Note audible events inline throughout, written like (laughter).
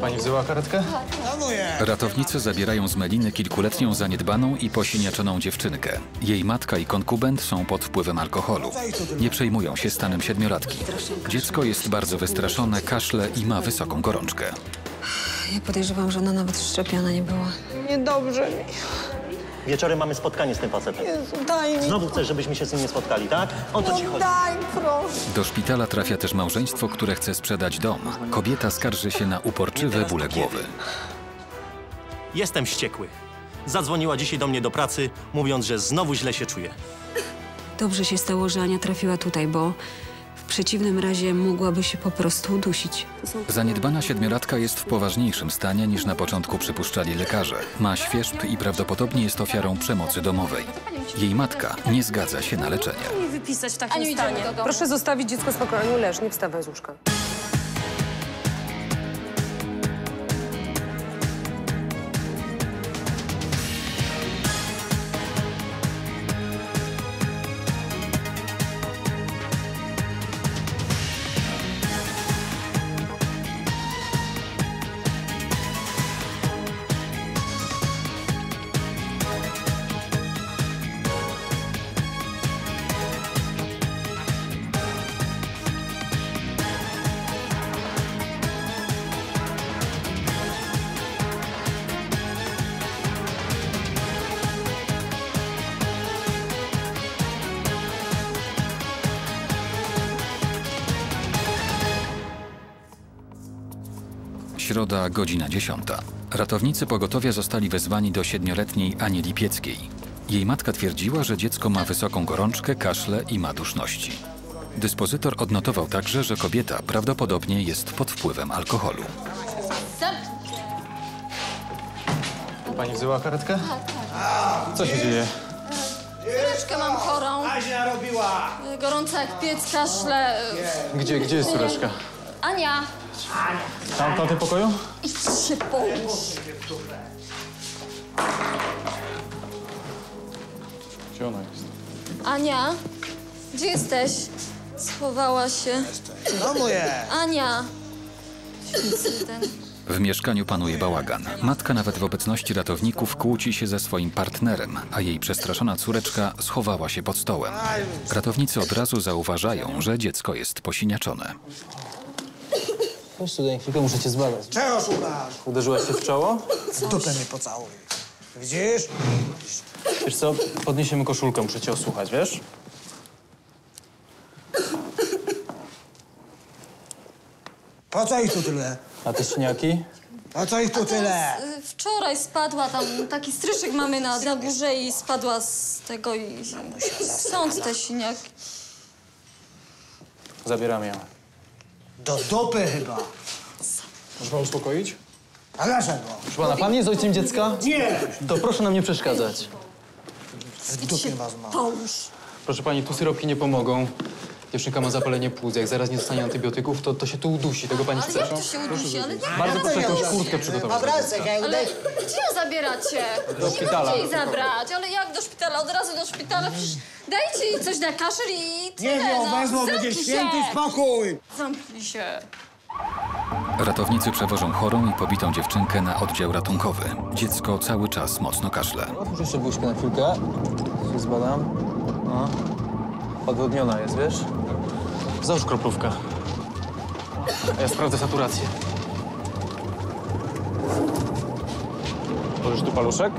Pani wzięła karetkę? Ratownicy zabierają z Meliny kilkuletnią zaniedbaną i posiniaczoną dziewczynkę. Jej matka i konkubent są pod wpływem alkoholu. Nie przejmują się stanem siedmiolatki. Dziecko jest bardzo wystraszone, kaszle i ma wysoką gorączkę. Ja podejrzewam, że ona nawet szczepiona nie była. Niedobrze mi. Wieczorem mamy spotkanie z tym facetem. Jezu, daj mi. Znowu chcesz, żebyśmy się z nim nie spotkali, tak? O ci No chodzi? daj, proszę. Do szpitala trafia też małżeństwo, które chce sprzedać dom. Kobieta skarży się na uporczywe bóle głowy. Jestem wściekły. Zadzwoniła dzisiaj do mnie do pracy, mówiąc, że znowu źle się czuje. Dobrze się stało, że Ania trafiła tutaj, bo przeciwnym razie mogłaby się po prostu udusić. Zaniedbana siedmiolatka jest w poważniejszym stanie niż na początku przypuszczali lekarze. Ma świerzb i prawdopodobnie jest ofiarą przemocy domowej. Jej matka nie zgadza się na leczenie. Proszę zostawić dziecko spokojnie. Leż, nie wstawaj z łóżka. Środa, godzina 10. Ratownicy pogotowia zostali wezwani do siedmioletniej Ani Lipieckiej. Jej matka twierdziła, że dziecko ma wysoką gorączkę, kaszle i ma duszności. Dyspozytor odnotował także, że kobieta prawdopodobnie jest pod wpływem alkoholu. Pani wzięła karetkę? Co się dzieje? Córeczkę mam chorą. Y, Gorąca jak piec, kaszle. Gdzie, gdzie jest córeczka? Ania, Tam, w tamtym pokoju? idź się połóż. Gdzie ona jest? Ania, gdzie jesteś? Schowała się. Ania. Święty ten. W mieszkaniu panuje bałagan. Matka nawet w obecności ratowników kłóci się ze swoim partnerem, a jej przestraszona córeczka schowała się pod stołem. Ratownicy od razu zauważają, że dziecko jest posiniaczone. Chodź tutaj, chwilkę muszę cię zbadać. Czego szukasz? Uderzyłaś się w czoło? Dupę mnie pocałuj. Widzisz? Wiesz co, podniesiemy koszulkę, muszę cię osłuchać, wiesz? Po co ich tu tyle? A te śniaki? Po co ich tu tyle? Y, Wczoraj spadła tam, taki stryszek mamy na, na górze i spadła z tego i... Stąd te siniaki. Zabieramy ją. Do dupy chyba. Może pan uspokoić? A dlaczego? Proszę pana, pan jest ojcem dziecka? Nie! To proszę nam nie przeszkadzać. W dupie was. Połóż. Proszę pani, tu syropki nie pomogą. Dziewczynka ma zapalenie płuc. Jak zaraz nie dostanie antybiotyków, to, to się tu udusi. Tego pani Ale chce? jak to się udusi? Ale jak? Bardzo proszę jakąś kurtkę przygotować. Ale gdzie ją zabieracie? Do szpitala. Nie jej zabrać, ale jak do szpitala? Od razu do szpitala? Przecież dajcie jej coś na kaszel i tyle, Nie ją no. wezmą, będzie święty spokój! Zamknij się. Ratownicy przewożą chorą i pobitą dziewczynkę na oddział ratunkowy. Dziecko cały czas mocno kaszle. Otwórz jeszcze buźkę na chwilkę. Się zbadam. No. Odwodniona jest, wiesz? Załóż kroplówkę. A ja sprawdzę saturację. Położysz tu paluszek?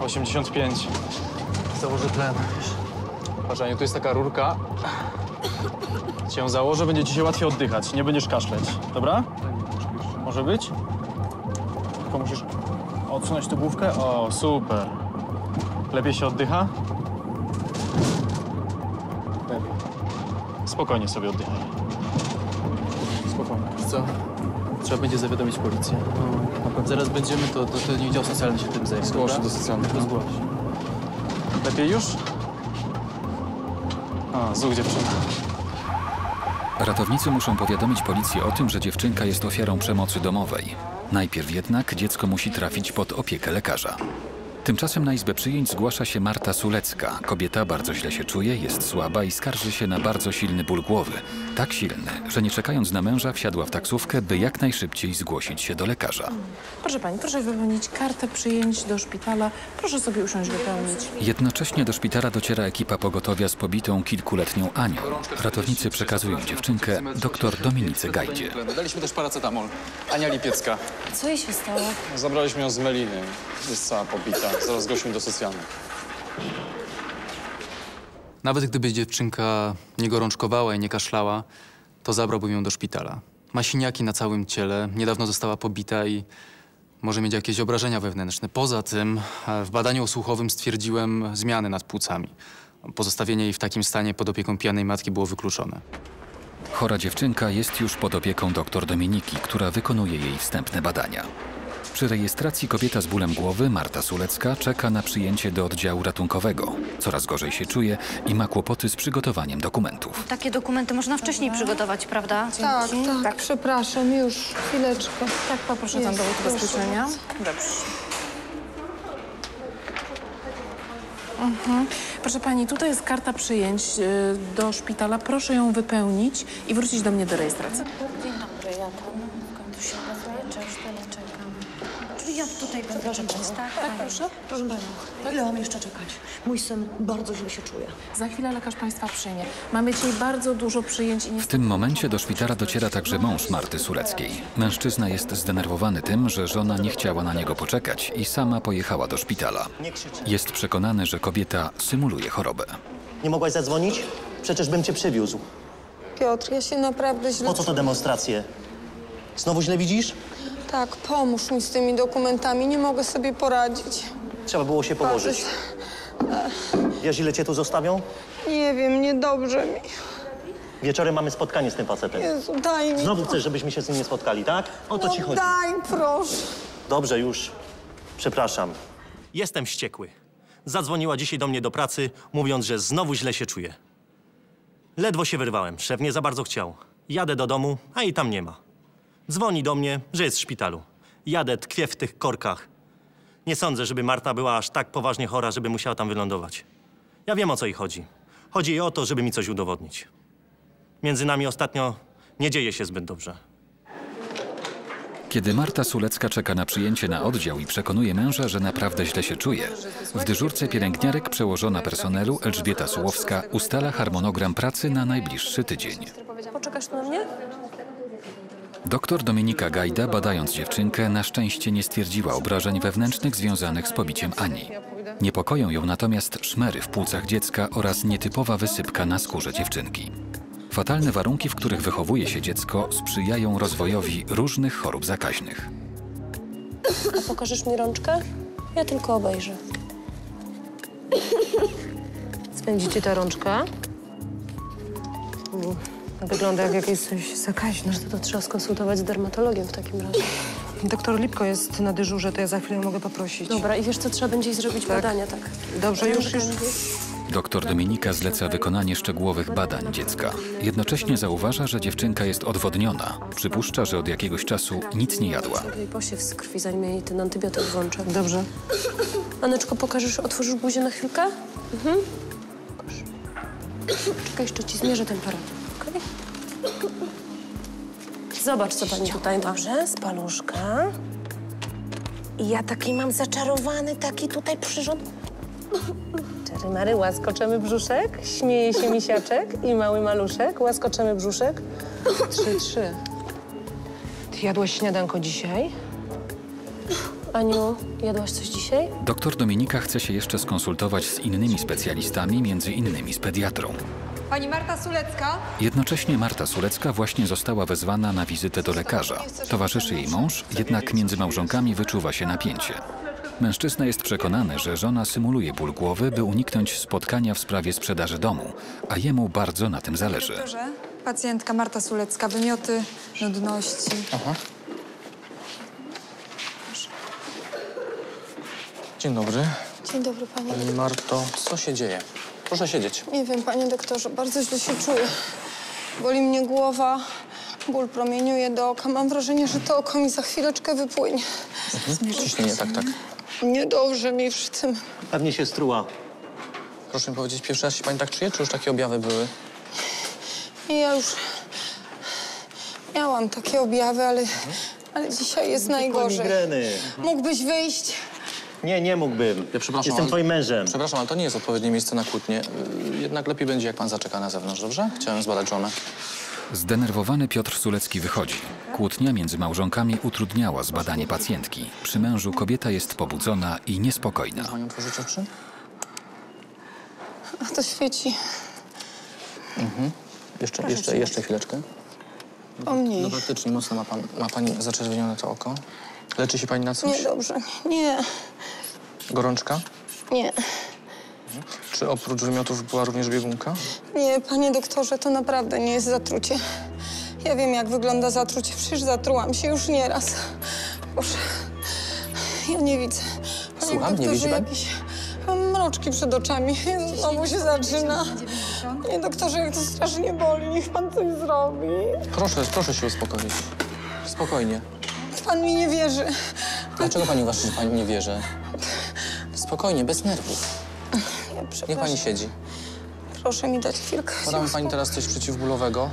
No, 85. Założę tlen. Patrz, Aniu, tu jest taka rurka. Cię założę, będzie ci się łatwiej oddychać. Nie będziesz kaszleć, dobra? Może być? Odsunąć tu główkę. O, super. Lepiej się oddycha? Lepiej. Spokojnie sobie oddychaj. Spokojnie. Co? Trzeba będzie zawiadomić policję. No, Zaraz będziemy, to, to ten dział socjalny się tym zajmie. Zgłoszę do socjalnego. Zgłoś. Lepiej już? A, zuch dziewczyna. Ratownicy muszą powiadomić policję o tym, że dziewczynka jest ofiarą przemocy domowej. Najpierw jednak dziecko musi trafić pod opiekę lekarza. Tymczasem na izbę przyjęć zgłasza się Marta Sulecka. Kobieta bardzo źle się czuje, jest słaba i skarży się na bardzo silny ból głowy. Tak silny, że nie czekając na męża wsiadła w taksówkę, by jak najszybciej zgłosić się do lekarza. Proszę pani, proszę wypełnić kartę przyjęć do szpitala. Proszę sobie usiąść wypełnić. Jednocześnie do szpitala dociera ekipa pogotowia z pobitą kilkuletnią Anią. Ratownicy przekazują dziewczynkę doktor Dominice Gajdzie. Daliśmy też paracetamol. Ania Lipiecka. Co jej się stało? Zabraliśmy ją z Meliny. Jest cała pobita. Zaraz gościmy do socjalnych. Nawet gdyby dziewczynka nie gorączkowała i nie kaszlała, to zabrałbym ją do szpitala. Ma siniaki na całym ciele, niedawno została pobita i może mieć jakieś obrażenia wewnętrzne. Poza tym e, w badaniu osłuchowym stwierdziłem zmiany nad płucami. Pozostawienie jej w takim stanie pod opieką pijanej matki było wykluczone. Chora dziewczynka jest już pod opieką doktor Dominiki, która wykonuje jej wstępne badania. Przy rejestracji kobieta z bólem głowy, Marta Sulecka, czeka na przyjęcie do oddziału ratunkowego. Coraz gorzej się czuje i ma kłopoty z przygotowaniem dokumentów. Takie dokumenty można wcześniej przygotować, prawda? Tak, tak, przepraszam, już, chwileczkę. Tak, poproszę tam Jest, dowód proszę ubezpieczenia. Dobrze. Mhm. Proszę pani, tutaj jest karta przyjęć y, do szpitala. Proszę ją wypełnić i wrócić do mnie do rejestracji. Dzień dobry, ja tam w końcu się okazuję, czy już tyle czekam. Czyli ja tutaj będę czekać, tak? Tak, proszę. Proszę panią, ile mam jeszcze czekać? Mój syn bardzo źle się czuje. Za chwilę lekarz państwa przyjmie. Mamy dzisiaj bardzo dużo przyjęć i W niestety... tym momencie do szpitala dociera także mąż Marty Suleckiej. Mężczyzna jest zdenerwowany tym, że żona nie chciała na niego poczekać i sama pojechała do szpitala. Nie. Jest przekonany, że kobieta symuluje chorobę. Nie mogłaś zadzwonić? Przecież bym cię przywiózł. Piotr, ja się naprawdę źle Po co te demonstracje? Znowu źle widzisz? Tak, pomóż mi z tymi dokumentami, nie mogę sobie poradzić. Trzeba było się położyć. Wiesz, ile cię tu zostawią? Nie wiem, niedobrze mi. Wieczorem mamy spotkanie z tym facetem. Jezu, daj mi. Znowu chcesz, żebyśmy się z nim nie spotkali, tak? O to ci no, chodzi. daj, proszę. Dobrze, już. Przepraszam. Jestem wściekły. Zadzwoniła dzisiaj do mnie do pracy, mówiąc, że znowu źle się czuje. Ledwo się wyrwałem. Szef nie za bardzo chciał. Jadę do domu, a i tam nie ma. Dzwoni do mnie, że jest w szpitalu. Jadę, tkwię w tych korkach. Nie sądzę, żeby Marta była aż tak poważnie chora, żeby musiała tam wylądować. Ja wiem, o co jej chodzi. Chodzi jej o to, żeby mi coś udowodnić. Między nami ostatnio nie dzieje się zbyt dobrze. Kiedy Marta Sulecka czeka na przyjęcie na oddział i przekonuje męża, że naprawdę źle się czuje, w dyżurce pielęgniarek przełożona personelu Elżbieta Sułowska ustala harmonogram pracy na najbliższy tydzień. Poczekasz na mnie? Doktor Dominika Gajda, badając dziewczynkę, na szczęście nie stwierdziła obrażeń wewnętrznych związanych z pobiciem Ani. Niepokoją ją natomiast szmery w płucach dziecka oraz nietypowa wysypka na skórze dziewczynki. Fatalne warunki, w których wychowuje się dziecko, sprzyjają rozwojowi różnych chorób zakaźnych. A pokażesz mi rączkę? Ja tylko obejrzę. Spędzi ci tę rączkę? Mm, Wygląda jak jakieś coś zakaźne. To, to trzeba skonsultować z dermatologiem w takim razie. Doktor Lipko jest na dyżurze, to ja za chwilę mogę poprosić. Dobra, i wiesz co, trzeba będzie zrobić badania, tak? Dobrze, już, już. Doktor Dominika zleca wykonanie szczegółowych badań dziecka. Jednocześnie zauważa, że dziewczynka jest odwodniona. Przypuszcza, że od jakiegoś czasu nic nie jadła. Jej posiew z krwi, zanim jej ten antybiotyk włączę. Dobrze. Aneczko, pokażesz, otworzysz buzię na chwilkę? Mhm. Pokaż. Czekaj, jeszcze ci zmierzę temperaturę, okej? Zobacz, co pani tutaj ma. Dobrze, z paluszka. I ja taki mam zaczarowany, taki tutaj przyrząd. Czary Mary, łaskoczemy brzuszek, śmieje się misiaczek i mały maluszek, łaskoczemy brzuszek. Trzy, trzy. Ty jadłaś śniadanko dzisiaj? Aniu, jadłaś coś dzisiaj? Doktor Dominika chce się jeszcze skonsultować z innymi specjalistami, między innymi z pediatrą. Pani Marta Sulecka? Jednocześnie Marta Sulecka właśnie została wezwana na wizytę do lekarza. Towarzyszy jej mąż, jednak między małżonkami wyczuwa się napięcie. Mężczyzna jest przekonany, że żona symuluje ból głowy, by uniknąć spotkania w sprawie sprzedaży domu, a jemu bardzo na tym zależy. Doktorze, pacjentka Marta Sulecka, wymioty, nudności. Aha. Dzień dobry. Dzień dobry, panie. Pani Marto, co się dzieje? Proszę siedzieć. Nie wiem, panie doktorze, bardzo źle się czuję. Boli mnie głowa, ból promieniuje do oka. Mam wrażenie, że to oko mi za chwileczkę wypłynie. Ciśnienie, tak, tak. Niedobrze mi przy tym. Pewnie się struła. Proszę mi powiedzieć, pierwszy raz się pani tak czuje, czy już takie objawy były? Ja już miałam takie objawy, ale, ale dzisiaj jest najgorzej. migreny. Mógłbyś wyjść? Nie, nie mógłbym. Ja przepraszam, Jestem ale- twoim mężem. Przepraszam, ale to nie jest odpowiednie miejsce na kłótnię. Yy, Jednak lepiej będzie, jak pan zaczeka na zewnątrz, dobrze? Chciałem zbadać żonę. Zdenerwowany Piotr Sulecki wychodzi. Kłótnia między małżonkami utrudniała zbadanie pacjentki. Przy mężu kobieta jest pobudzona i niespokojna. Pani otworzyć oczy? A to świeci. Jeszcze, jeszcze, jeszcze chwileczkę. Pomniej. No faktycznie, mocno ma, pan, ma pani zaczerwienione to oko. Leczy się pani na coś? Niedobrze. Nie, Gorączka? nie, Czy oprócz wymiotów była również biegunka? nie, panie doktorze, to naprawdę nie jest zatrucie. Ja wiem, jak wygląda zatrucie. Przecież zatrułam się już nieraz. Boże, ja nie widzę. Panie Słucham? Nie doktorze, widzi jakieś mam mroczki przed oczami. Znowu się zaczyna. Panie doktorze, jak to strasznie boli. Niech pan coś zrobi. Proszę, proszę się uspokoić. Spokojnie. Pan mi nie wierzy. Dlaczego pani uważa, że pani nie wierzy? Spokojnie, bez nerwów. Ja Niech pani siedzi. Proszę mi dać chwilkę. Podamy pani teraz coś przeciwbólowego.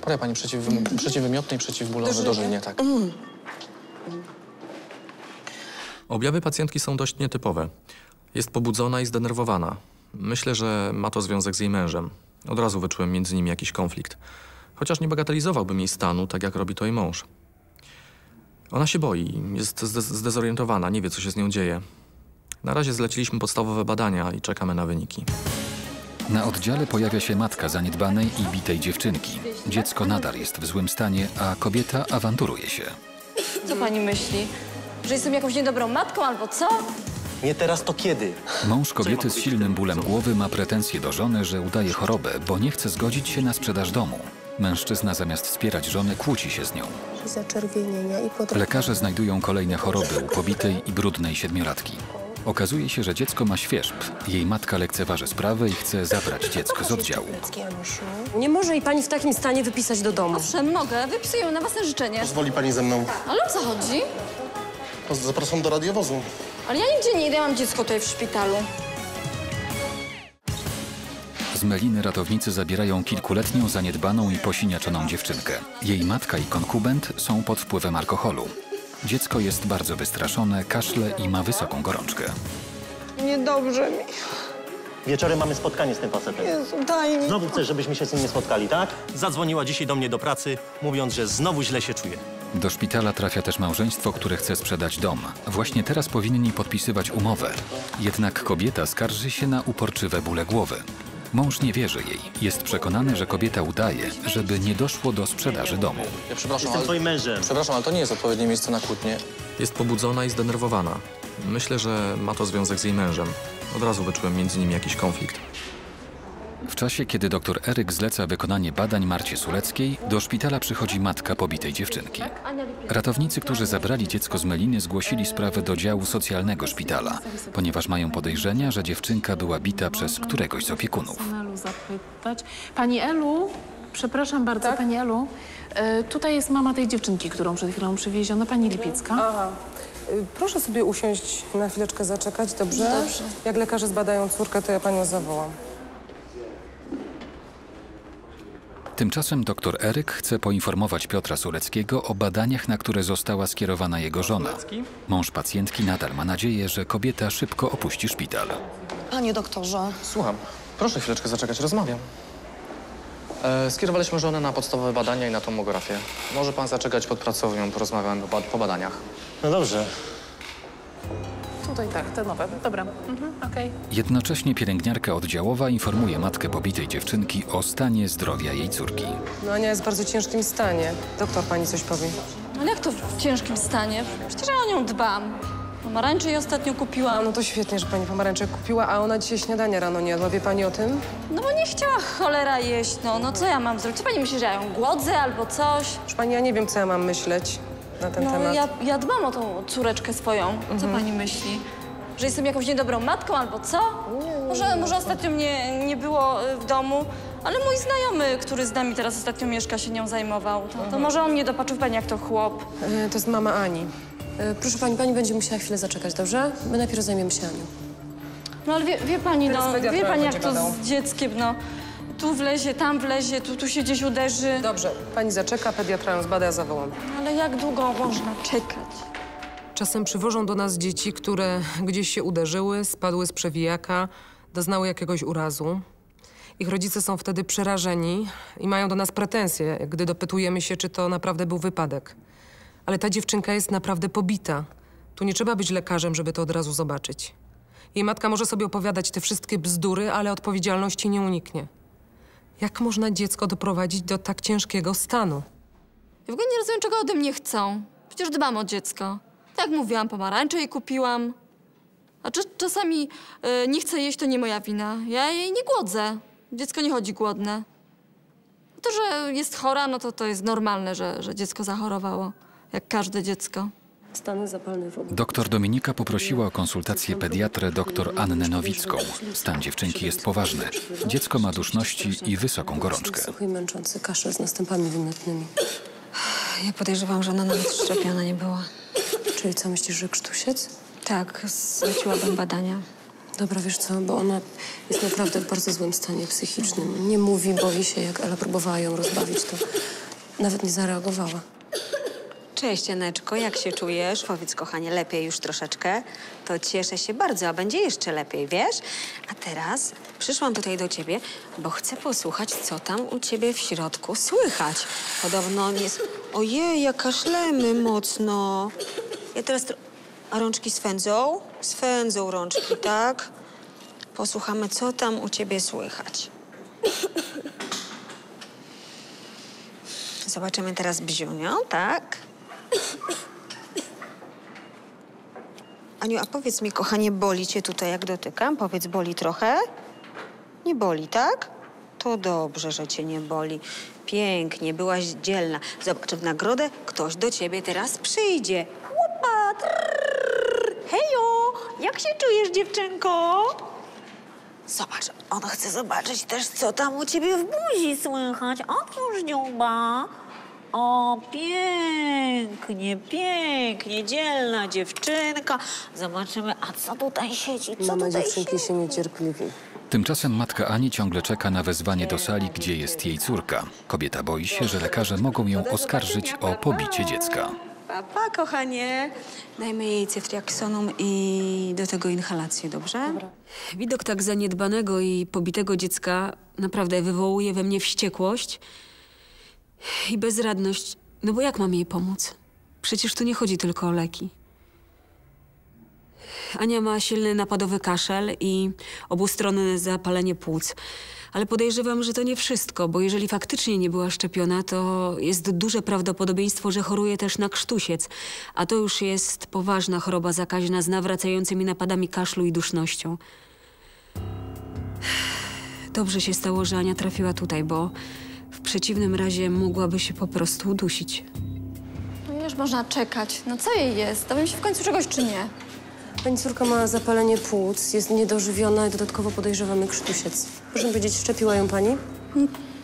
Podaj pani przeciw, przeciwwymiotne i przeciwbólowe dożylnie, tak. Objawy pacjentki są dość nietypowe. Jest pobudzona i zdenerwowana. Myślę, że ma to związek z jej mężem. Od razu wyczułem między nimi jakiś konflikt. Chociaż nie bagatelizowałbym jej stanu, tak jak robi to jej mąż. Ona się boi, jest zde- zdezorientowana, nie wie, co się z nią dzieje. Na razie zleciliśmy podstawowe badania i czekamy na wyniki. Na oddziale pojawia się matka zaniedbanej i bitej dziewczynki. Dziecko nadal jest w złym stanie, a kobieta awanturuje się. Co pani myśli? Że jestem jakąś niedobrą matką albo co? Nie teraz, to kiedy? Mąż kobiety z silnym bólem głowy ma pretensje do żony, że udaje chorobę, bo nie chce zgodzić się na sprzedaż domu. Mężczyzna zamiast wspierać żonę kłóci się z nią. Zaczerwienienia i. Lekarze znajdują kolejne choroby u pobitej i brudnej siedmiolatki. Okazuje się, że dziecko ma świerzb. Jej matka lekceważy sprawę i chce zabrać dziecko z oddziału. Nie może jej pani w takim stanie wypisać do domu. Owszem, mogę. Wypisuję ją na własne życzenie. Pozwoli pani ze mną. Ale o co chodzi? Zapraszam do radiowozu. Ale ja nigdzie nie idę, mam dziecko tutaj w szpitalu. Meliny ratownicy zabierają kilkuletnią, zaniedbaną i posiniaczoną dziewczynkę. Jej matka i konkubent są pod wpływem alkoholu. Dziecko jest bardzo wystraszone, kaszle i ma wysoką gorączkę. Niedobrze mi. Wieczorem mamy spotkanie z tym facetem. Jezu, daj mi. Znowu chcesz, żebyśmy się z nim nie spotkali, tak? Zadzwoniła dzisiaj do mnie do pracy, mówiąc, że znowu źle się czuje. Do szpitala trafia też małżeństwo, które chce sprzedać dom. Właśnie teraz powinni podpisywać umowę. Jednak kobieta skarży się na uporczywe bóle głowy. Mąż nie wierzy jej. Jest przekonany, że kobieta udaje, żeby nie doszło do sprzedaży domu. Ja przepraszam, Jestem ale, twoim mężem. przepraszam, ale to nie jest odpowiednie miejsce na kłótnię. Jest pobudzona i zdenerwowana. Myślę, że ma to związek z jej mężem. Od razu wyczułem między nimi jakiś konflikt. W czasie, kiedy dr Eryk zleca wykonanie badań Marcie Suleckiej, do szpitala przychodzi matka pobitej dziewczynki. Ratownicy, którzy zabrali dziecko z Meliny, zgłosili sprawę do działu socjalnego szpitala, ponieważ mają podejrzenia, że dziewczynka była bita przez któregoś z opiekunów. Pani Elu, przepraszam bardzo, Tak? pani Elu. E, tutaj jest mama tej dziewczynki, którą przed chwilą przywieziono, pani Lipiecka. Aha. Y, Proszę sobie usiąść, na chwileczkę zaczekać, dobrze? Dobrze. Jak lekarze zbadają córkę, to ja panią zawołam. Tymczasem dr Eryk chce poinformować Piotra Suleckiego o badaniach, na które została skierowana jego żona. Mąż pacjentki nadal ma nadzieję, że kobieta szybko opuści szpital. Panie doktorze, Słucham. Proszę chwileczkę zaczekać, rozmawiam. E, skierowaliśmy żonę na podstawowe badania i na tomografię. Może pan zaczekać pod pracownią, porozmawiamy po, po badaniach. No dobrze. Tutaj tak, te nowe. Dobra, mhm, okej. Jednocześnie pielęgniarka oddziałowa informuje matkę pobitej dziewczynki o stanie zdrowia jej córki. No Ania jest w bardzo ciężkim stanie. Doktor pani coś powie. Ale jak to w ciężkim stanie? Przecież ja o nią dbam. Pomarańcze jej ostatnio A kupiłam. no to świetnie, że pani pomarańcze kupiła, a ona dzisiaj śniadania rano nie jadła. Wie pani o tym? No bo nie chciała cholera jeść, no. No co ja mam zrobić? Co pani myśli, że ja ją głodzę albo coś? Proszę pani, ja nie wiem, co ja mam myśleć na ten No temat. ja, ja dbam o tą córeczkę swoją. Co pani myśli? Że jestem jakąś niedobrą matką albo co? Może, może ostatnio mnie nie było y, w domu, ale mój znajomy, który z nami teraz ostatnio mieszka, się nią zajmował. To, to może on nie dopatrzył pani jak to chłop. E, To jest mama Ani. E, Proszę pani, pani będzie musiała chwilę zaczekać, dobrze? My najpierw zajmiemy się Anią. No ale wie, wie pani, no, wie pani jak to z dzieckiem, no. Tu wlezie, tam wlezie, tu, tu się gdzieś uderzy. Dobrze, pani zaczeka, pediatra ją zbada, ja zawołam. Ale jak długo można czekać? Czasem przywożą do nas dzieci, które gdzieś się uderzyły, spadły z przewijaka, doznały jakiegoś urazu. Ich rodzice są wtedy przerażeni i mają do nas pretensje, gdy dopytujemy się, czy to naprawdę był wypadek. Ale ta dziewczynka jest naprawdę pobita. Tu nie trzeba być lekarzem, żeby to od razu zobaczyć. Jej matka może sobie opowiadać te wszystkie bzdury, ale odpowiedzialności nie uniknie. Jak można dziecko doprowadzić do tak ciężkiego stanu? Ja w ogóle nie rozumiem, czego ode mnie chcą. Przecież dbam o dziecko. Tak mówiłam, pomarańcze jej kupiłam. A czasami y, nie chce jeść, to nie moja wina. Ja jej nie głodzę. Dziecko nie chodzi głodne. To, że jest chora, no to to jest normalne, że, że dziecko zachorowało. Jak każde dziecko. Stany zapalne w Doktor Dominika poprosiła o konsultację pediatrę dr Annę Nowicką. Stan dziewczynki jest poważny. Dziecko ma duszności i wysoką gorączkę. Suchy i męczący kaszel z następami wymiotowymi. Ja podejrzewam, że ona nawet szczepiona nie była. Czyli co, myślisz, że krztusiec? Tak, zleciłabym badania. Dobra, wiesz co, bo ona jest naprawdę w bardzo złym stanie psychicznym. Nie mówi, boi się. Jak Ela próbowała ją rozbawić, to nawet nie zareagowała. Cześć, Janeczko, jak się czujesz? Powiedz, kochanie, lepiej już troszeczkę. To cieszę się bardzo, a będzie jeszcze lepiej, wiesz? A teraz przyszłam tutaj do ciebie, bo chcę posłuchać, co tam u ciebie w środku słychać. Podobno s- Ojej, jak kaszlemy mocno. Ja teraz... A rączki swędzą? Swędzą rączki, tak? Posłuchamy, co tam u ciebie słychać. Zobaczymy teraz bziunią, tak? Aniu, a powiedz mi, kochanie, boli cię tutaj, jak dotykam? Powiedz, boli trochę? Nie boli, tak? To dobrze, że cię nie boli. Pięknie, byłaś dzielna. Zobacz, w nagrodę ktoś do ciebie teraz przyjdzie. Łupa. Hejo, jak się czujesz, dziewczynko? Zobacz, ona chce zobaczyć też, co tam u ciebie w buzi słychać. Otwórz dziuba. O, pięknie, pięknie, dzielna dziewczynka. Zobaczymy, a co tutaj siedzi, co Mama tutaj dziewczynki się niecierpliwi. Tymczasem matka Ani ciągle czeka na wezwanie do sali, gdzie jest jej córka. Kobieta boi się, że lekarze mogą ją oskarżyć o pobicie dziecka. Papa, kochanie. Dajmy jej ceftriaksonum i do tego inhalację, dobrze? Widok tak zaniedbanego i pobitego dziecka naprawdę wywołuje we mnie wściekłość i bezradność. No bo jak mam jej pomóc? Przecież tu nie chodzi tylko o leki. Ania ma silny napadowy kaszel i obustronne zapalenie płuc. Ale podejrzewam, że to nie wszystko, bo jeżeli faktycznie nie była szczepiona, to jest duże prawdopodobieństwo, że choruje też na krztusiec. A to już jest poważna choroba zakaźna z nawracającymi napadami kaszlu i dusznością. Dobrze się stało, że Ania trafiła tutaj, bo przeciwnym razie mogłaby się po prostu udusić. No już można czekać. No co jej jest? Dowiem się w końcu czegoś, czy nie? Pani córka ma zapalenie płuc, jest niedożywiona i dodatkowo podejrzewamy krztusiec. Proszę powiedzieć, szczepiła ją pani?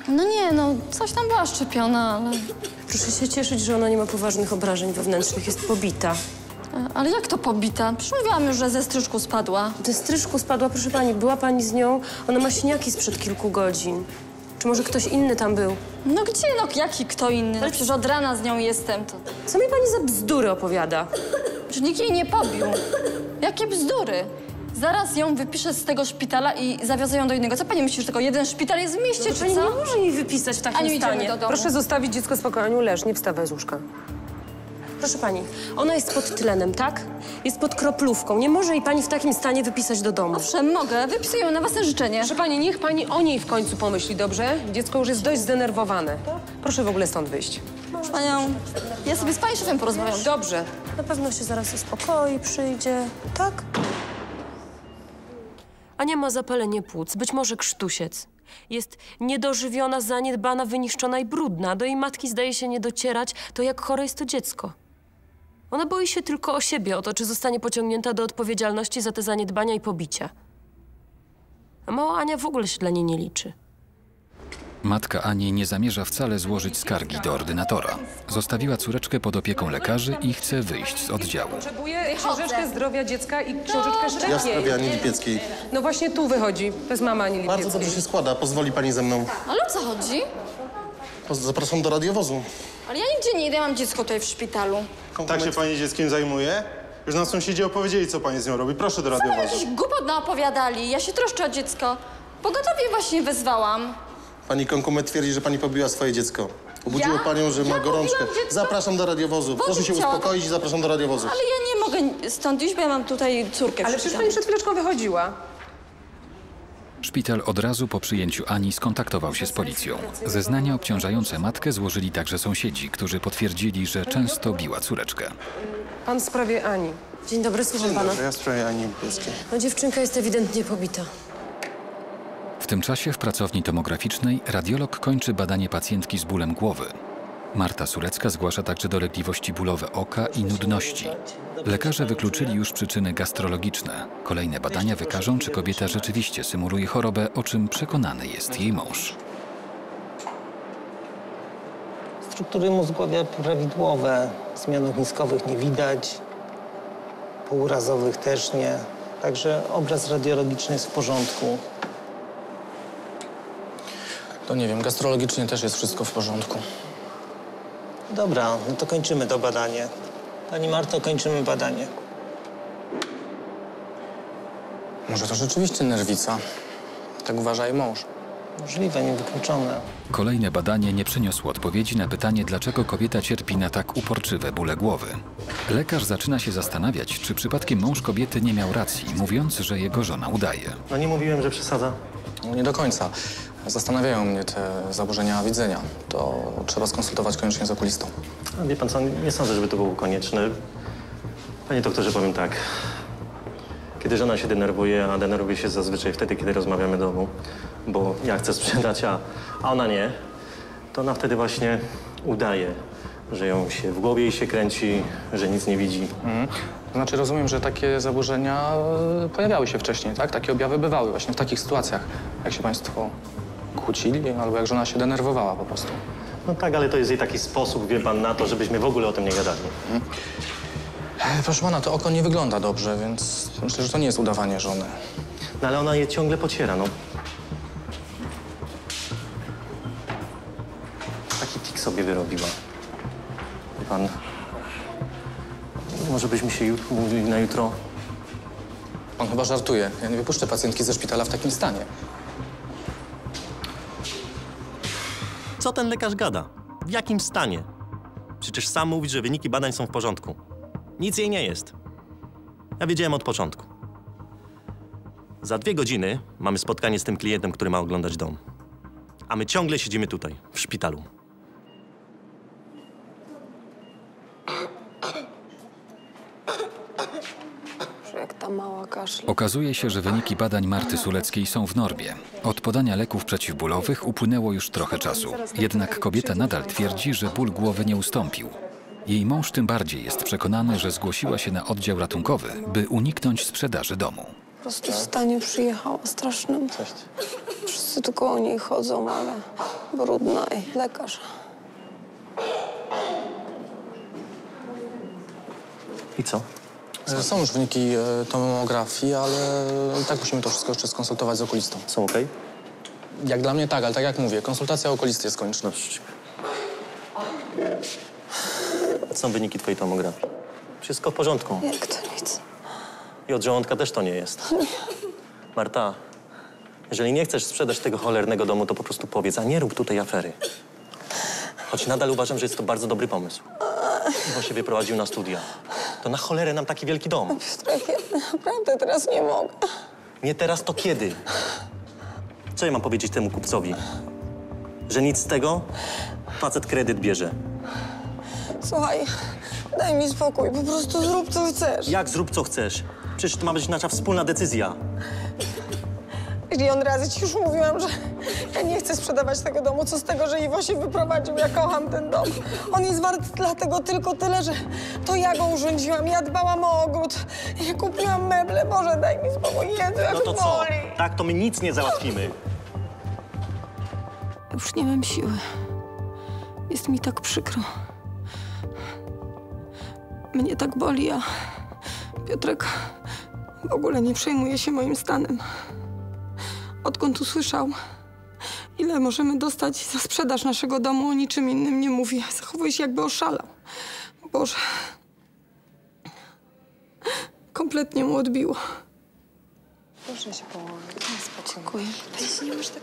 No nie, no coś tam była szczepiona, ale... Proszę się cieszyć, że ona nie ma poważnych obrażeń wewnętrznych, jest pobita. Ale jak to pobita? Przecież mówiłam już, że ze stryżku spadła. Ze stryżku spadła, proszę pani, była pani z nią, ona ma siniaki sprzed kilku godzin. Czy może ktoś inny tam był? No gdzie, no jaki kto inny? No przecież od rana z nią jestem, to... Co mi pani za bzdury opowiada? Przecież nikt jej nie pobił. Jakie bzdury? Zaraz ją wypiszę z tego szpitala i zawiozę ją do innego. Co pani myśli, że tylko jeden szpital jest w mieście, No to czy pani co? nie może jej wypisać w takim Aniu, stanie. do domu. Proszę zostawić dziecko spokojnie, leż, nie wstawaj z łóżka. Proszę pani, ona jest pod tlenem, tak? Jest pod kroplówką. Nie może jej pani w takim stanie wypisać do domu. Owszem, mogę. Wypisuję ją na własne życzenie. Proszę pani, niech pani o niej w końcu pomyśli, dobrze? Dziecko już jest dość zdenerwowane. Proszę w ogóle stąd wyjść. Proszę panią, ja sobie z pani szefem porozmawiam. Dobrze. Na pewno się zaraz uspokoi, przyjdzie, tak? Ania ma zapalenie płuc, być może krztusiec. Jest niedożywiona, zaniedbana, wyniszczona i brudna. Do jej matki zdaje się nie docierać to, jak chore jest to dziecko. Ona boi się tylko o siebie, o to, czy zostanie pociągnięta do odpowiedzialności za te zaniedbania i pobicia. A mała Ania w ogóle się dla niej nie liczy. Matka Ani nie zamierza wcale złożyć skargi do ordynatora. Zostawiła córeczkę pod opieką lekarzy i chce wyjść z oddziału. Potrzebuję książeczkę zdrowia dziecka i książeczkę Ja w szczepień. sprawie Ani Lipieckiej. No właśnie tu wychodzi. To jest mama Ani Lipieckiej. Bardzo dobrze się składa. Pozwoli pani ze mną. Ale o co chodzi? Zapraszam do radiowozu. Ale ja nigdzie nie idę, mam dziecko tutaj w szpitalu. Tak się pani dzieckiem zajmuje? Już nam sąsiedzi opowiedzieli, co pani z nią robi. Proszę do Co radiowozu. jakiś głupot naopowiadali. Ja się troszczę o dziecko. Pogotowie właśnie wezwałam. Pani konkument twierdzi, że pani pobiła swoje dziecko. Obudziło Ja? panią, że Ja ma gorączkę. pobiłam dziecko? Zapraszam do radiowozu. Proszę się chciałam. uspokoić i zapraszam do radiowozu. Ale ja nie mogę stąd iść, bo ja mam tutaj córkę Ale przecież pani przed chwileczką wychodziła. Szpital od razu po przyjęciu Ani skontaktował się z policją. Zeznania obciążające matkę złożyli także sąsiedzi, którzy potwierdzili, że często biła córeczkę. Pan w sprawie Ani. Dzień dobry, słucham pana. Ja w sprawie Ani. No dziewczynka jest ewidentnie pobita. W tym czasie w pracowni tomograficznej radiolog kończy badanie pacjentki z bólem głowy. Marta Sulecka zgłasza także dolegliwości bólowe oka i nudności. Lekarze wykluczyli już przyczyny gastrologiczne. Kolejne badania wykażą, czy kobieta rzeczywiście symuluje chorobę, o czym przekonany jest jej mąż. Struktury mózgowe prawidłowe, zmian ogniskowych nie widać, półrazowych też nie. Także obraz radiologiczny jest w porządku. To nie wiem, gastrologicznie też jest wszystko w porządku. Dobra, no to kończymy to badanie. Pani Marto, kończymy badanie. Może to rzeczywiście nerwica. Tak uważa jej mąż. Możliwe, niewykluczone. Kolejne badanie nie przyniosło odpowiedzi na pytanie, dlaczego kobieta cierpi na tak uporczywe bóle głowy. Lekarz zaczyna się zastanawiać, czy przypadkiem mąż kobiety nie miał racji, mówiąc, że jego żona udaje. No nie mówiłem, że przesadza. No nie do końca. Zastanawiają mnie te zaburzenia widzenia. To trzeba skonsultować koniecznie z okulistą. Wie pan co, nie sądzę, żeby to było konieczne. Panie doktorze, powiem tak. Kiedy żona się denerwuje, a denerwuje się zazwyczaj wtedy, kiedy rozmawiamy domu, bo ja chcę sprzedać, a, a ona nie, to ona wtedy właśnie udaje, że ją się w głowie jej się kręci, że nic nie widzi. Mhm. Znaczy rozumiem, że takie zaburzenia e, pojawiały się wcześniej, tak? Takie objawy bywały właśnie w takich sytuacjach, jak się państwo kłócili albo jak żona się denerwowała po prostu. No tak, ale to jest jej taki sposób, wie pan, na to, żebyśmy w ogóle o tym nie gadali. E, Proszę pana, to oko nie wygląda dobrze, więc myślę, że to nie jest udawanie żony. No ale ona je ciągle pociera, no. Taki tik sobie wyrobiła. Wie pan, może byśmy się jut- mówili na jutro? Pan chyba żartuje. Ja nie wypuszczę pacjentki ze szpitala w takim stanie. Co ten lekarz gada? W jakim stanie? Przecież sam mówi, że wyniki badań są w porządku. Nic jej nie jest. Ja wiedziałem od początku. Za dwie godziny mamy spotkanie z tym klientem, który ma oglądać dom. A my ciągle siedzimy tutaj, w szpitalu. Jak ta mała kaszle. Okazuje się, że wyniki badań Marty Suleckiej są w normie. Od podania leków przeciwbólowych upłynęło już trochę czasu. Jednak kobieta nadal twierdzi, że ból głowy nie ustąpił. Jej mąż tym bardziej jest przekonany, że zgłosiła się na oddział ratunkowy, by uniknąć sprzedaży domu. Po prostu w stanie przyjechała strasznym. Wszyscy tu koło niej chodzą, ale brudna i lekarz. I co? E, Są już wyniki e, tomografii, ale tak musimy to wszystko jeszcze skonsultować z okulistą. Są okej? Jak dla mnie tak, ale tak jak mówię, konsultacja okulisty jest konieczna. Są wyniki twojej tomografii. Wszystko w porządku. Jak to nic? I od żołądka też to nie jest. Marta, jeżeli nie chcesz sprzedać tego cholernego domu, to po prostu powiedz, a nie rób tutaj afery. Choć nadal uważam, że jest to bardzo dobry pomysł. Iwo się wyprowadził na studia. To na cholerę nam taki wielki dom. Ja naprawdę teraz nie mogę. Nie teraz, to kiedy? Co ja mam powiedzieć temu kupcowi? Że nic z tego? Facet kredyt bierze. Słuchaj, daj mi spokój, po prostu zrób co chcesz. Jak zrób co chcesz? Przecież to ma być nasza wspólna decyzja. Milion razy ci już mówiłam, że ja nie chcę sprzedawać tego domu. Co z tego, że Iwo się wyprowadził? Ja kocham ten dom. On jest wart dlatego tylko tyle, że to ja go urządziłam. Ja dbałam o ogród. Ja kupiłam meble. Boże, daj mi spokój. Jezu, jak No to co? boli. Tak, to my nic nie załatwimy. Już nie mam siły. Jest mi tak przykro. Mnie tak boli, a Piotrek w ogóle nie przejmuje się moim stanem. Odkąd usłyszał, ile możemy dostać za sprzedaż naszego domu, o niczym innym nie mówi. Zachowuje się jakby oszalał. Boże. Kompletnie mu odbiło. Proszę się położyć. Dziękuję. Tak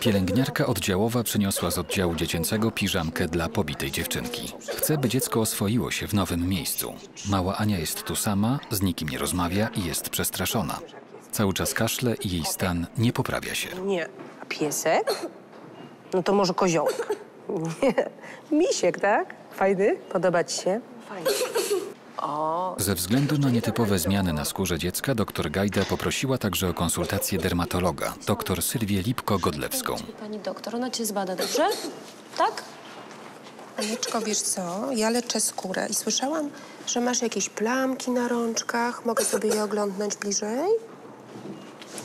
Pielęgniarka oddziałowa przyniosła z oddziału dziecięcego piżamkę dla pobitej dziewczynki. Chce, by dziecko oswoiło się w nowym miejscu. Mała Ania jest tu sama, z nikim nie rozmawia i jest przestraszona. Cały czas kaszle i jej stan nie poprawia się. Nie. Piesek? No to może koziołek. Nie. Misiek, tak? Fajny? Podoba ci się? Fajny. O, Ze względu na nietypowe zmiany na skórze dziecka, dr Gajda poprosiła także o konsultację dermatologa, dr Sylwię Lipko-Godlewską. Pani doktor, ona cię zbada, dobrze? Tak? Anieczko, wiesz co? Ja leczę skórę i słyszałam, że masz jakieś plamki na rączkach. Mogę sobie je oglądnąć bliżej?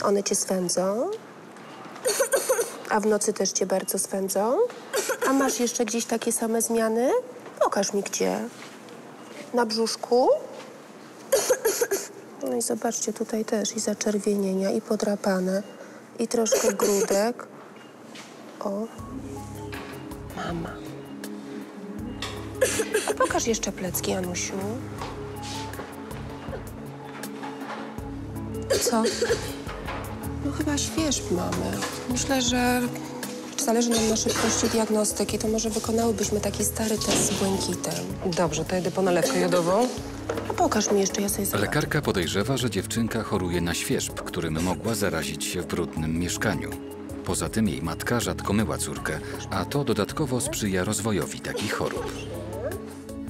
One cię swędzą? A w nocy też cię bardzo swędzą? A masz jeszcze gdzieś takie same zmiany? Pokaż mi gdzie. Na brzuszku? No i zobaczcie, tutaj też i zaczerwienienia, i podrapane, i troszkę grudek. O, mama. A pokaż jeszcze plecki, Anusiu. Co? No chyba świeżb mamy. Myślę, że zależy nam na szybkości diagnostyki, to może wykonałybyśmy taki stary test z błękitem. Dobrze, to jedę po nalewkę jodową. A pokaż mi jeszcze, ja sobie zobaczę. Lekarka podejrzewa, że dziewczynka choruje na świerzb, którym mogła zarazić się w brudnym mieszkaniu. Poza tym jej matka rzadko myła córkę, a to dodatkowo sprzyja rozwojowi takich chorób.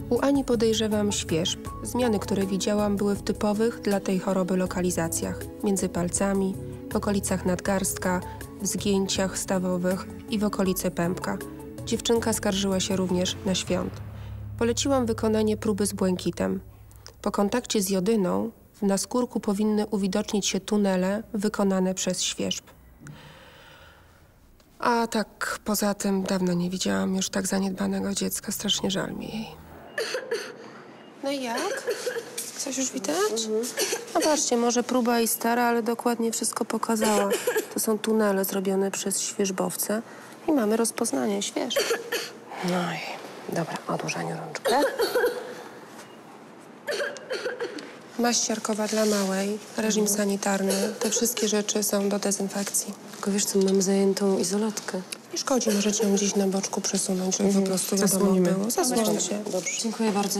U Ani podejrzewam świeżb. Zmiany, które widziałam, były w typowych dla tej choroby lokalizacjach. Między palcami, w okolicach nadgarstka, w zgięciach stawowych i w okolicy pępka. Dziewczynka skarżyła się również na świąt. Poleciłam wykonanie próby z błękitem. Po kontakcie z jodyną w naskórku powinny uwidocznić się tunele wykonane przez świeżb. A tak poza tym dawno nie widziałam już tak zaniedbanego dziecka. Strasznie żal mi jej. No i jak? Coś już widać? No patrzcie, może próba i stara, ale dokładnie wszystko pokazała. To są tunele zrobione przez świeżbowce i mamy rozpoznanie świeżb. No i dobra, odłóż Aniu rączkę. Maść siarkowa dla małej, reżim sanitarny. Te wszystkie rzeczy są do dezynfekcji. Tylko wiesz co, mam zajętą izolatkę. Nie szkodzi, możecie ją gdzieś na boczku przesunąć, żeby po prostu wiadomo było. Zasłońcie. Dobrze. Dziękuję bardzo.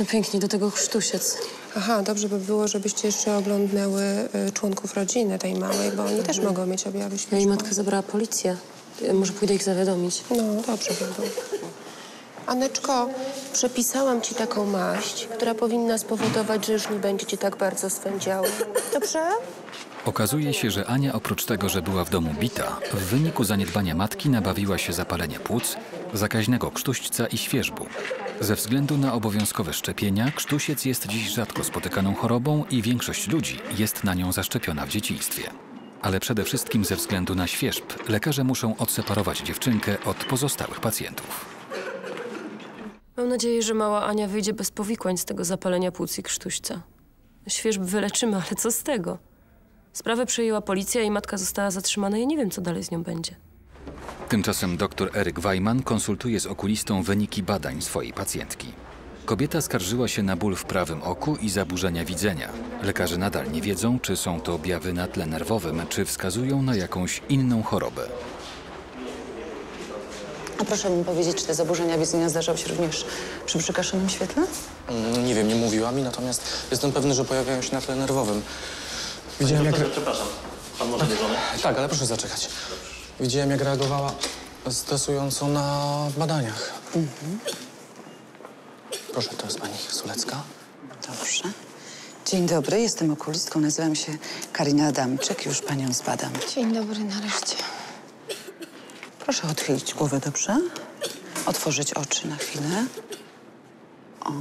No pięknie, do tego chrztusiec. Aha, dobrze by było, żebyście jeszcze oglądnęły y, członków rodziny tej małej, bo oni też mogą mieć objawy Jej świeżbowe. matka zabrała policję. Y, Może pójdę ich zawiadomić. No, dobrze by było. Aneczko, przepisałam ci taką maść, która powinna spowodować, że już nie będzie ci tak bardzo swędziało. Dobrze? Okazuje się, że Ania oprócz tego, że była w domu bita, w wyniku zaniedbania matki nabawiła się zapalenia płuc, zakaźnego krztuśca i świerzbu. Ze względu na obowiązkowe szczepienia, krztusiec jest dziś rzadko spotykaną chorobą i większość ludzi jest na nią zaszczepiona w dzieciństwie. Ale przede wszystkim ze względu na świerzb lekarze muszą odseparować dziewczynkę od pozostałych pacjentów. Mam nadzieję, że mała Ania wyjdzie bez powikłań z tego zapalenia płuc i krztuśca. Świeżb wyleczymy, ale co z tego? Sprawę przejęła policja i matka została zatrzymana. Ja nie wiem, co dalej z nią będzie. Tymczasem dr Eryk Weiman konsultuje z okulistą wyniki badań swojej pacjentki. Kobieta skarżyła się na ból w prawym oku i zaburzenia widzenia. Lekarze nadal nie wiedzą, czy są to objawy na tle nerwowym, czy wskazują na jakąś inną chorobę. A proszę mi powiedzieć, czy te zaburzenia widzenia zdarzały się również przy przykaszonym świetle? Mm, Nie wiem, nie mówiła mi, natomiast jestem pewny, że pojawiają się na tle nerwowym. Widziałem jak... Przepraszam, pan może do żony? Tak, ale proszę zaczekać. Widziałem, jak reagowała stresująco na badaniach. Proszę, to jest pani Sulecka. Dobrze. Dzień dobry, jestem okulistką, nazywam się Karina Adamczyk, już panią zbadam. Dzień dobry, nareszcie. Proszę odchylić głowę, dobrze? Otworzyć oczy na chwilę. O,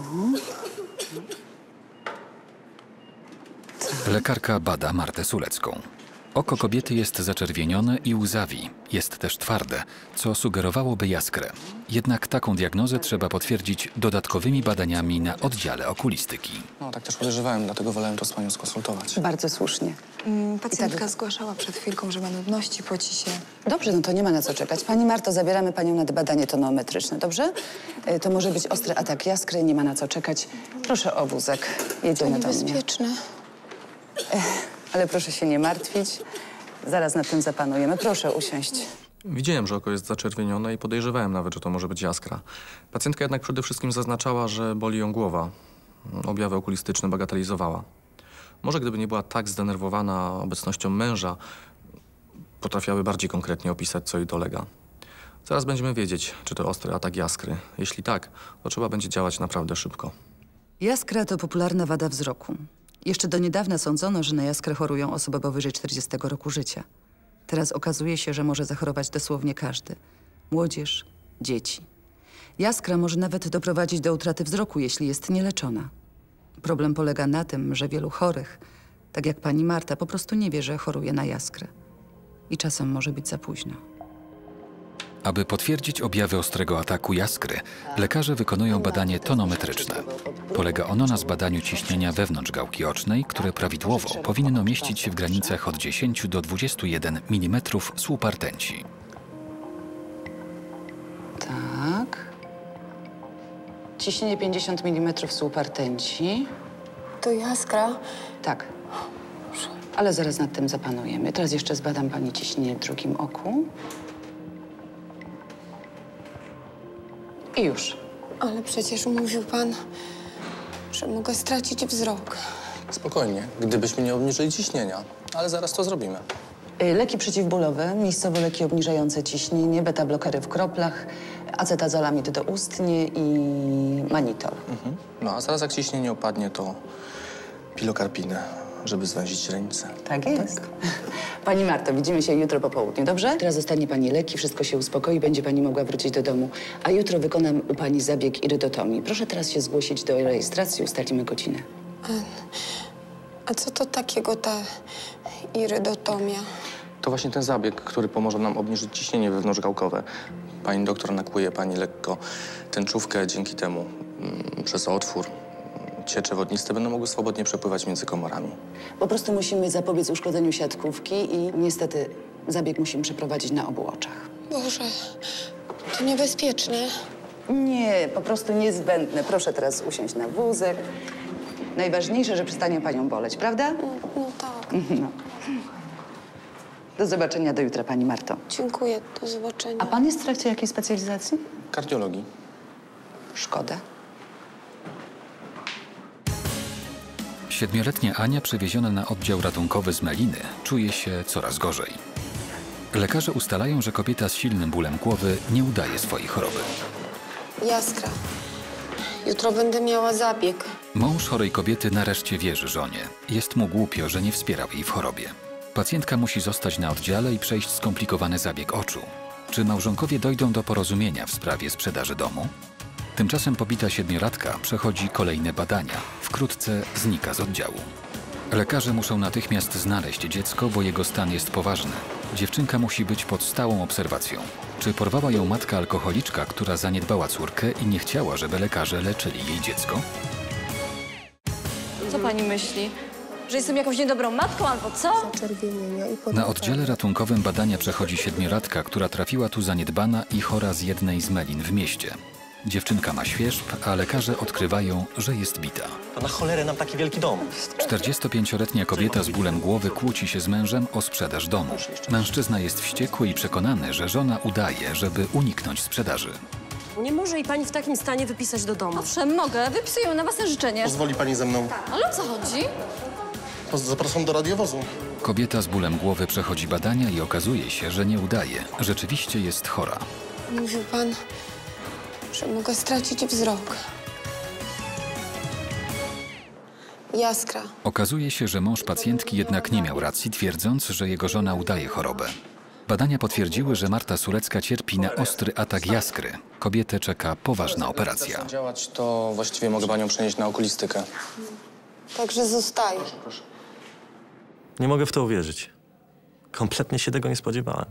Lekarka bada Martę Sulecką. Oko kobiety jest zaczerwienione i łzawi. Jest też twarde, co sugerowałoby jaskrę. Jednak taką diagnozę trzeba potwierdzić dodatkowymi badaniami na oddziale okulistyki. No, tak też podejrzewałem, dlatego wolałem to z panią skonsultować. Bardzo słusznie. Mm, Pacjentka zgłaszała przed chwilką, że ma nudności, poci się. Dobrze, no to nie ma na co czekać. Pani Marto, zabieramy panią na badanie tonometryczne, dobrze? Y, To może być ostry atak jaskry, nie ma na co czekać. Proszę o wózek. Jedziemy do mnie. Niebezpieczne. Ale proszę się nie martwić. Zaraz nad tym zapanujemy. Proszę usiąść. Widziałem, że oko jest zaczerwienione i podejrzewałem nawet, że to może być jaskra. Pacjentka jednak przede wszystkim zaznaczała, że boli ją głowa. Objawy okulistyczne bagatelizowała. Może gdyby nie była tak zdenerwowana obecnością męża, potrafiały bardziej konkretnie opisać, co jej dolega. Zaraz będziemy wiedzieć, czy to ostry atak jaskry. Jeśli tak, to trzeba będzie działać naprawdę szybko. Jaskra to popularna wada wzroku. Jeszcze do niedawna sądzono, że na jaskrę chorują osoby powyżej 40 roku życia. Teraz okazuje się, że może zachorować dosłownie każdy. Młodzież, dzieci. Jaskra może nawet doprowadzić do utraty wzroku, jeśli jest nieleczona. Problem polega na tym, że wielu chorych, tak jak pani Marta, po prostu nie wie, że choruje na jaskrę. I czasem może być za późno. Aby potwierdzić objawy ostrego ataku jaskry, lekarze wykonują badanie tonometryczne. Polega ono na zbadaniu ciśnienia wewnątrz gałki ocznej, które prawidłowo powinno mieścić się w granicach od 10 do 21 mm słupa rtęci. Tak. Ciśnienie 50 mm słupa rtęci. To jaskra? Tak. Ale zaraz nad tym zapanujemy. Teraz jeszcze zbadam pani ciśnienie w drugim oku. I już. Ale przecież mówił pan, że mogę stracić wzrok. Spokojnie, gdybyśmy nie obniżyli ciśnienia. Ale zaraz to zrobimy. Y, Leki przeciwbólowe, miejscowo leki obniżające ciśnienie, beta-blokery w kroplach, acetazolamid doustnie i manitol. Mhm. No a zaraz jak ciśnienie opadnie, to pilokarpinę, żeby zwęzić źrenicę. Tak jest. (laughs) Pani Marto, widzimy się jutro po południu, dobrze? Teraz dostanie pani leki, wszystko się uspokoi, będzie pani mogła wrócić do domu. A jutro wykonam u pani zabieg irydotomii. Proszę teraz się zgłosić do rejestracji, ustalimy godzinę. A co to takiego ta irydotomia? To właśnie ten zabieg, który pomoże nam obniżyć ciśnienie wewnątrzgałkowe. Pani doktor nakłuje pani lekko tęczówkę, dzięki temu mm, przez otwór ciecze wodniste będą mogły swobodnie przepływać między komorami. Po prostu musimy zapobiec uszkodzeniu siatkówki i niestety zabieg musimy przeprowadzić na obu oczach. Boże, to niebezpieczne. Nie, po prostu niezbędne. Proszę teraz usiąść na wózek. Najważniejsze, że przestanie panią boleć, prawda? No tak. No. Do zobaczenia do jutra, pani Marto. Dziękuję, do zobaczenia. A pan jest w trakcie jakiej specjalizacji? Kardiologii. Szkoda. Siedmioletnia Ania, przewieziona na oddział ratunkowy z Meliny, czuje się coraz gorzej. Lekarze ustalają, że kobieta z silnym bólem głowy nie udaje swojej choroby. Jaskra. Jutro będę miała zabieg. Mąż chorej kobiety nareszcie wierzy żonie. Jest mu głupio, że nie wspierał jej w chorobie. Pacjentka musi zostać na oddziale i przejść skomplikowany zabieg oczu. Czy małżonkowie dojdą do porozumienia w sprawie sprzedaży domu? Tymczasem pobita siedmiolatka przechodzi kolejne badania. Wkrótce znika z oddziału. Lekarze muszą natychmiast znaleźć dziecko, bo jego stan jest poważny. Dziewczynka musi być pod stałą obserwacją. Czy porwała ją matka alkoholiczka, która zaniedbała córkę i nie chciała, żeby lekarze leczyli jej dziecko? Co pani myśli? Że jestem jakąś niedobrą matką albo co? Na oddziale ratunkowym badania przechodzi siedmiolatka, która trafiła tu zaniedbana i chora z jednej z melin w mieście. Dziewczynka ma świerzb, a lekarze odkrywają, że jest bita. To na cholerę nam taki wielki dom. 45-letnia kobieta z bólem głowy kłóci się z mężem o sprzedaż domu. Mężczyzna jest wściekły i przekonany, że żona udaje, żeby uniknąć sprzedaży. Nie może jej pani w takim stanie wypisać do domu. Owszem, mogę. Wypisuję na własne życzenie. Pozwoli pani ze mną? Ale o co chodzi? Zapraszam do radiowozu. Kobieta z bólem głowy przechodzi badania i okazuje się, że nie udaje. Rzeczywiście jest chora. Mówił pan, że mogę stracić wzrok. Jaskra. Okazuje się, że mąż pacjentki jednak nie miał racji, twierdząc, że jego żona udaje chorobę. Badania potwierdziły, że Marta Sulecka cierpi na ostry atak jaskry. Kobietę czeka poważna operacja. działać, to właściwie mogę panią przenieść na okulistykę. Także zostaje. Nie mogę w to uwierzyć. Kompletnie się tego nie spodziewałem.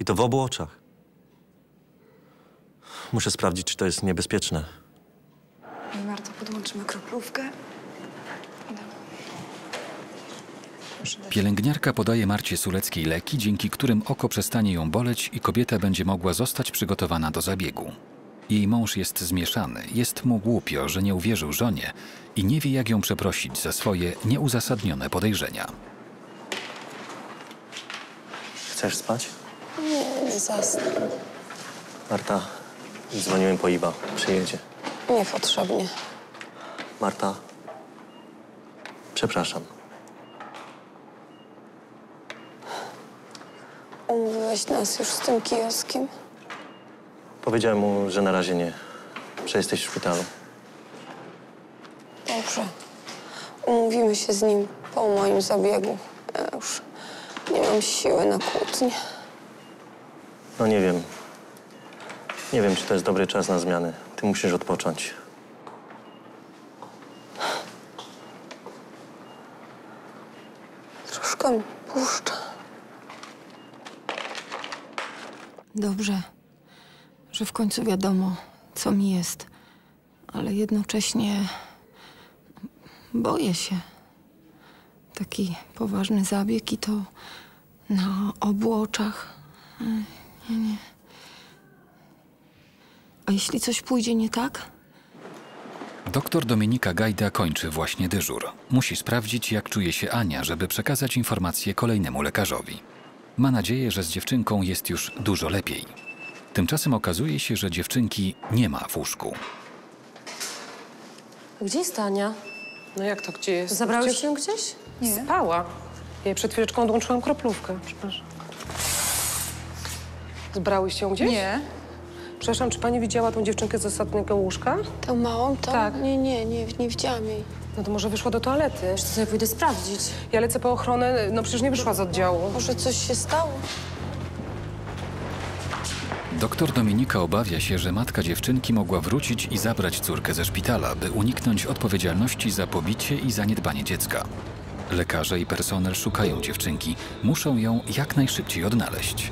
I to w obu oczach. Muszę sprawdzić, czy to jest niebezpieczne. Marto, podłączymy kroplówkę. Pielęgniarka podaje Marcie Suleckiej leki, dzięki którym oko przestanie ją boleć i kobieta będzie mogła zostać przygotowana do zabiegu. Jej mąż jest zmieszany, jest mu głupio, że nie uwierzył żonie i nie wie, jak ją przeprosić za swoje nieuzasadnione podejrzenia. Chcesz spać? Nie, nie zasnę. Marta, dzwoniłem po Iwa. Przyjedzie. Niepotrzebnie. Marta, przepraszam. Umówiłeś nas już z tym kioskiem? Powiedziałem mu, że na razie nie, że jesteś w szpitalu. Dobrze. Umówimy się z nim po moim zabiegu. Ja już nie mam siły na kłótnie. No nie wiem. Nie wiem, czy to jest dobry czas na zmiany. Ty musisz odpocząć. Troszkę mi puszcza. Dobrze, że w końcu wiadomo, co mi jest, ale jednocześnie boję się. Taki poważny zabieg i to na obu oczach. Nie, nie. A jeśli coś pójdzie nie tak? Doktor Dominika Gajda kończy właśnie dyżur. Musi sprawdzić, jak czuje się Ania, żeby przekazać informację kolejnemu lekarzowi. Ma nadzieję, że z dziewczynką jest już dużo lepiej. Tymczasem okazuje się, że dziewczynki nie ma w łóżku. Gdzie jest Ania? No jak to gdzie jest? Zabrałeś Przecież ją gdzieś? Nie. Spała. Ja jej przed chwileczką odłączyłam kroplówkę. Przepraszam. Zbrałyście ją gdzieś? Nie. Przepraszam, czy pani widziała tą dziewczynkę z ostatniego łóżka? Tę małą? Tą? Tak. Nie, nie, nie, nie widziałam jej. No to może wyszła do toalety. To sobie pójdę sprawdzić. Ja lecę po ochronę, no przecież nie wyszła z oddziału. Może coś się stało? Doktor Dominika obawia się, że matka dziewczynki mogła wrócić i zabrać córkę ze szpitala, by uniknąć odpowiedzialności za pobicie i zaniedbanie dziecka. Lekarze i personel szukają dziewczynki. Muszą ją jak najszybciej odnaleźć.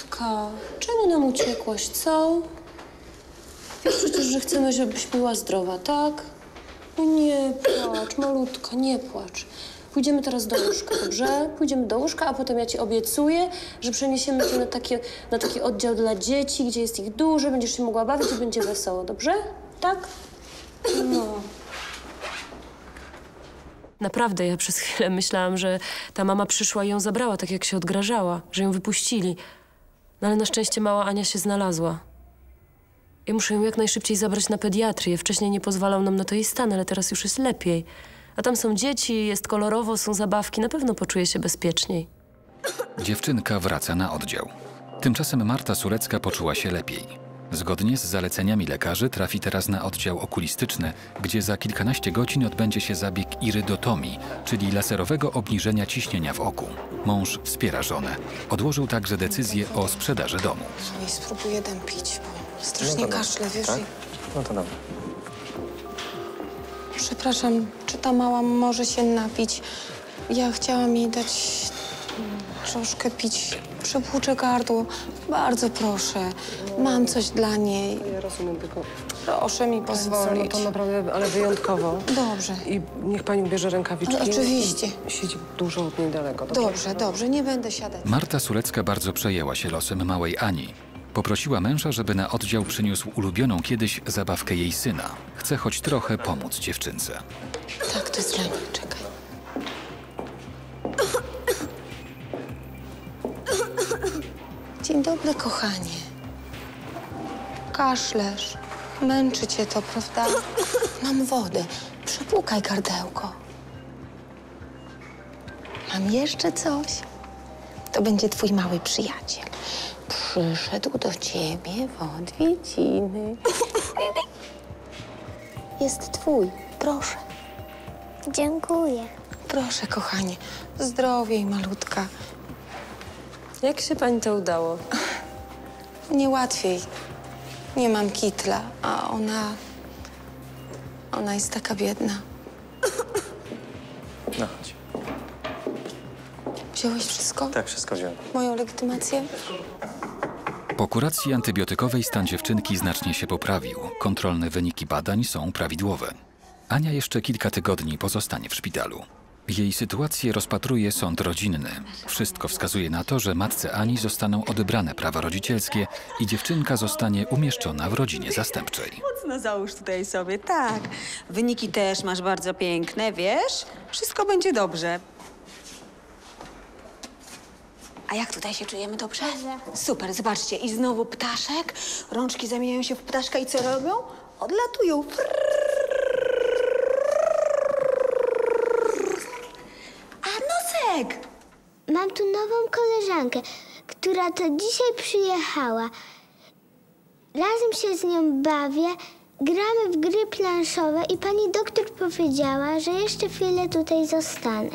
Malutka. Czemu nam uciekłaś, co? Wiesz przecież, że chcemy, żebyś była zdrowa, tak? No nie płacz, malutka, nie płacz. Pójdziemy teraz do łóżka, dobrze? Pójdziemy do łóżka, a potem ja ci obiecuję, że przeniesiemy cię na, takie, na taki oddział dla dzieci, gdzie jest ich dużo, będziesz się mogła bawić i będzie wesoło, dobrze? Tak? No. Naprawdę, ja przez chwilę myślałam, że ta mama przyszła i ją zabrała, tak jak się odgrażała, że ją wypuścili. No ale na szczęście mała Ania się znalazła. Ja muszę ją jak najszybciej zabrać na pediatrię. Wcześniej nie pozwalał nam na to jej stan, ale teraz już jest lepiej. A tam są dzieci, jest kolorowo, są zabawki, na pewno poczuje się bezpieczniej. Dziewczynka wraca na oddział. Tymczasem Marta Surecka poczuła się lepiej. Zgodnie z zaleceniami lekarzy trafi teraz na oddział okulistyczny, gdzie za kilkanaście godzin odbędzie się zabieg irydotomii, czyli laserowego obniżenia ciśnienia w oku. Mąż wspiera żonę. Odłożył także decyzję o sprzedaży domu. I spróbuję dępić, bo strasznie No kaszle, wiesz? tak? I... No to dobrze. Przepraszam, czy ta mała może się napić? Ja chciałam jej dać troszkę pić. Przepłuczę gardło. Bardzo proszę. Mam coś dla niej. Ja rozumiem, tylko... Proszę mi No pozwolić. to naprawdę, ale wyjątkowo. Dobrze. I niech pani ubierze rękawiczki. Ale oczywiście. Siedzi dużo od niej daleko. Dobrze, dobrze, nie będę siadać. Marta Sulecka bardzo przejęła się losem małej Ani. Poprosiła męża, żeby na oddział przyniósł ulubioną kiedyś zabawkę jej syna. Chce choć trochę pomóc dziewczynce. Tak, to jest dla niej. Czekaj. Dzień dobry, kochanie. Kaszlesz. Męczy cię to, prawda? Mam wodę. Przepłukaj gardełko. Mam jeszcze coś. To będzie twój mały przyjaciel. Przyszedł do ciebie w odwiedziny. Jest twój. Proszę. Dziękuję. Proszę, kochanie. Zdrowiej, malutka. Jak się pani to udało? Nie łatwiej. Nie mam kitla, a ona... Ona jest taka biedna. No chodź. Wziąłeś wszystko? Tak, wszystko wziąłem. Moją legitymację? Po kuracji antybiotykowej stan dziewczynki znacznie się poprawił. Kontrolne wyniki badań są prawidłowe. Ania jeszcze kilka tygodni pozostanie w szpitalu. Jej sytuację rozpatruje sąd rodzinny. Wszystko wskazuje na to, że matce Ani zostaną odebrane prawa rodzicielskie i dziewczynka zostanie umieszczona w rodzinie zastępczej. Mocno załóż tutaj sobie, tak. Wyniki też masz bardzo piękne, wiesz? Wszystko będzie dobrze. A jak tutaj się czujemy dobrze? Super, zobaczcie. I znowu ptaszek. Rączki zamieniają się w ptaszka i co robią? Odlatują nosek! Mam tu nową koleżankę, która to dzisiaj przyjechała. Razem się z nią bawię, gramy w gry planszowe i pani doktor powiedziała, że jeszcze chwilę tutaj zostanę.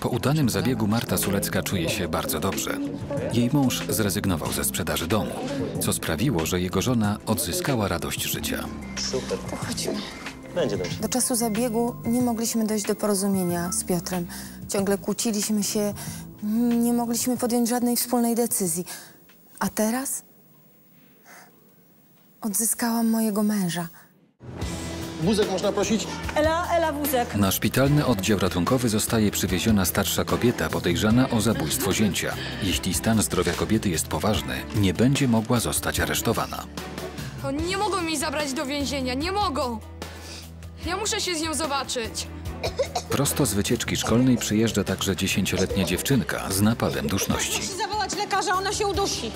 Po udanym zabiegu Marta Sulecka czuje się bardzo dobrze. Jej mąż zrezygnował ze sprzedaży domu, co sprawiło, że jego żona odzyskała radość życia. Super. To chodźmy. Będzie dobrze. Do czasu zabiegu nie mogliśmy dojść do porozumienia z Piotrem. Ciągle kłóciliśmy się, nie mogliśmy podjąć żadnej wspólnej decyzji. A teraz odzyskałam mojego męża. Wózek można prosić? Ela, Ela, wózek. Na szpitalny oddział ratunkowy zostaje przywieziona starsza kobieta podejrzana o zabójstwo zięcia. Jeśli stan zdrowia kobiety jest poważny, nie będzie mogła zostać aresztowana. Oni nie mogą mi zabrać do więzienia, nie mogą! Ja muszę się z nią zobaczyć. Prosto z wycieczki szkolnej przyjeżdża także dziesięcioletnia dziewczynka z napadem duszności. Musi zawołać lekarza, ona się udusi.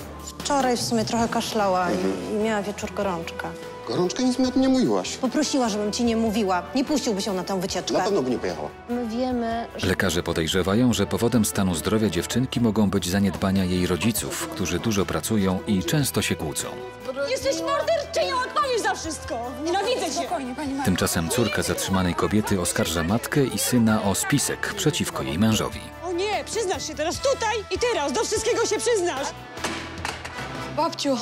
Wczoraj w sumie trochę kaszlała i, i miała wieczór gorączka. Gorączka nic mi o tym nie mówiłaś. Poprosiła, żebym ci nie mówiła. Nie puściłby się na tę wycieczkę. Na pewno by nie pojechała. My wiemy, że... Lekarze podejrzewają, że powodem stanu zdrowia dziewczynki mogą być zaniedbania jej rodziców, którzy dużo pracują i często się kłócą. Jesteś morderczynią, odpowiesz za wszystko. Nienawidzę cię. Tymczasem córka zatrzymanej kobiety oskarża matkę i syna o spisek przeciwko jej mężowi. O nie, przyznasz się teraz tutaj i teraz. Do wszystkiego się przyznasz. Бабцю,